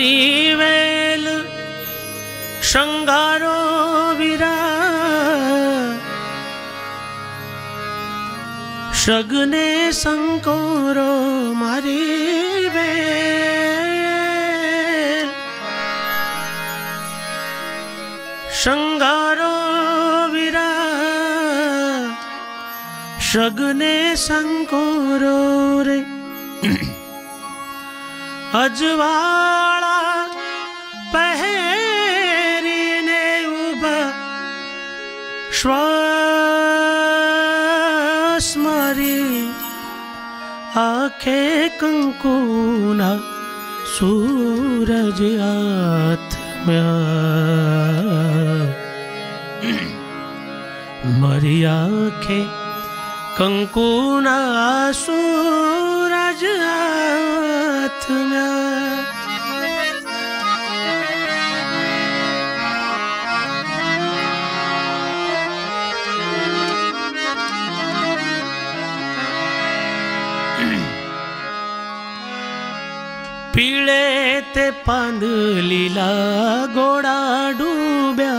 அறிவேலு சங்காரோ விரா সগুনে শঙ্কর মারিবে শঙ্গার বীরা সগুনে শঙ্কর রে अजवाड़ा पहले आखे कंकुना सूरज आत्म्या मरी आँखें कंकुना सूरज आत्म्या पिळे ते पांदलीला गोडा डुब्या।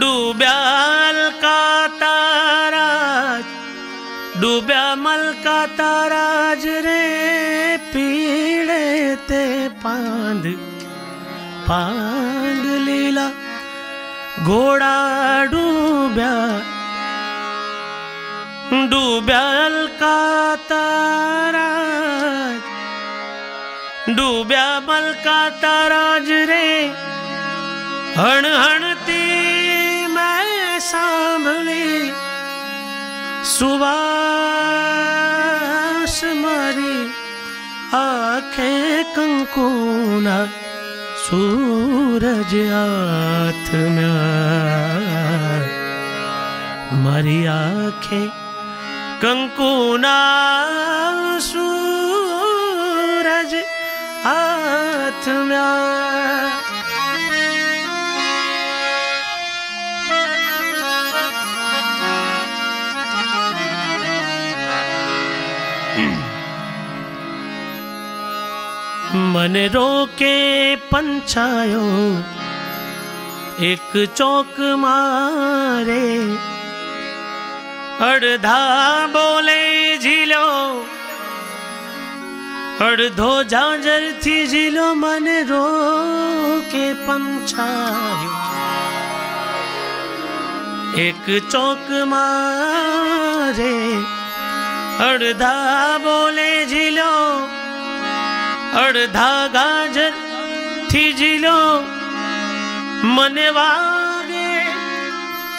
डुब्याल का ताराज, डूब्या मलका ताराज रे पीड़े ते पांद पांद लीला घोड़ा डूब्या। डूब्याल का तारा डूब्या मलका ताराज रे हण हणती मैं सांभली सुवास मारी आँखें कंकूना, सूरज आत्मा मारी आँखें कंकूना, सूरज मन रोके पंचायो एक चौक मारे। अड़धा बोले झीलो અડધો જાજરથી ઝીલો મને રોકે પંચાયો એક ચોક મારે અડધા બોલે ઝીલો અડધા ગાજર થી ઝીલો મને વાગે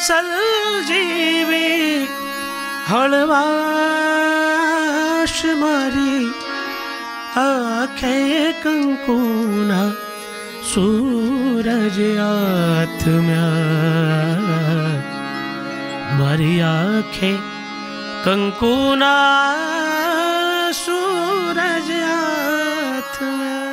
સલજીવી હળવાશ મારી आखे कंकुना सूरज आत्म्या मरी आखे कंकुना सूरज आत्म्या